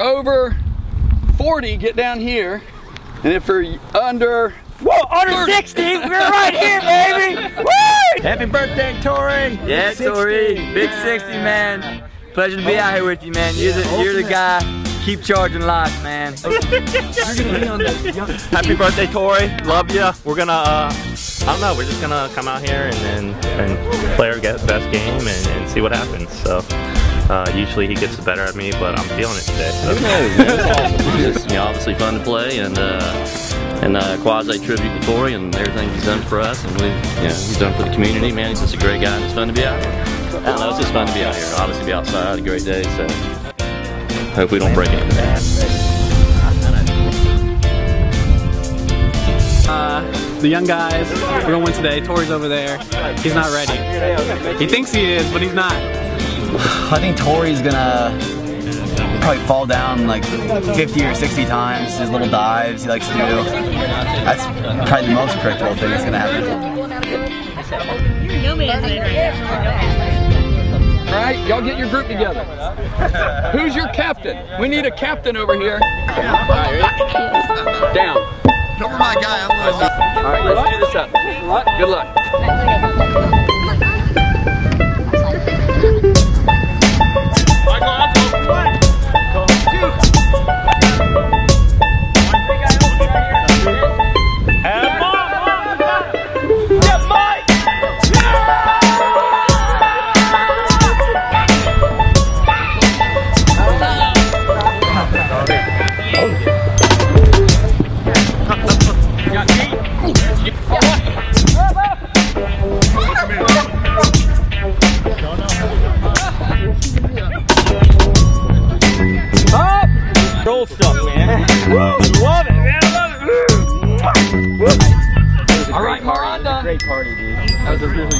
over 40, get down here. And if you're under Whoa, under 60, we're right here, baby! Woo! Happy birthday, Tory! Yeah, Tory, big 60 man. Pleasure to be out here with you, man. You're the, you're the guy. Keep charging life, man. Happy birthday, Tory. Love you. We're gonna, uh, I don't know, we're just gonna come out here and and, and play our best game and, and see what happens. So, uh, usually he gets the better at me, but I'm feeling it today. So. It's you know, obviously fun to play and uh, and uh, quasi tribute to Tory and everything he's done for us and we you know he's done for the community. Man, he's just a great guy and it's fun to be out here. I don't know, it's just fun to be out here. Obviously, be outside, a great day. So hope we don't break anything. Uh, the young guys, we're gonna win today. Tory's over there. He's not ready. He thinks he is, but he's not. I think Tory's gonna probably fall down like 50 or 60 times. His little dives he likes to do. That's probably the most predictable thing that's gonna happen. All right, y'all get your group together. Who's your captain? We need a captain over here. All right, ready? Down. Cover my guy. I'm gonna All right, let's do this up. Good luck. Roll man. love it, man. I love it. All right, Miranda. Great party, dude. That was a really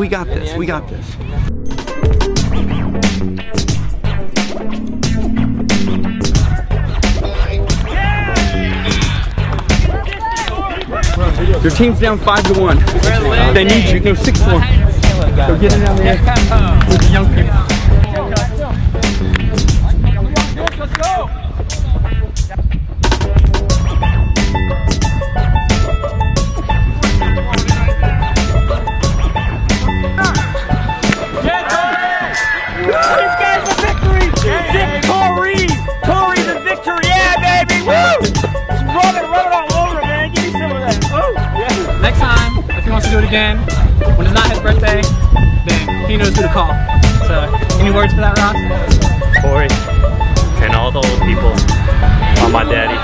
We got this. We got this. Your team's down five to one. They need you. No, six to one. So get in down there with the young people. Again, when it's not his birthday, then he knows who to call. So, any words for that, Ross? Tory and all the old people are my daddy,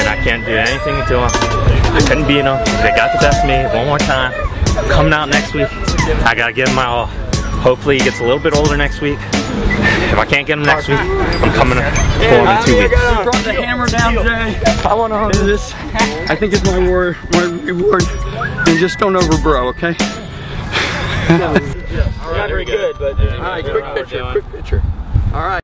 and I can't do anything to them. I couldn't beat them. They got the best of me one more time. Coming out next week, I gotta give him my all. Hopefully, he gets a little bit older next week. If I can't get him next week, I'm coming for him in two weeks. You brought the hammer down, Jay. I want to. This, I think, is my reward. My reward. And just don't over, bro. Okay. Not very good, but. All right, quick picture. Quick picture. All right.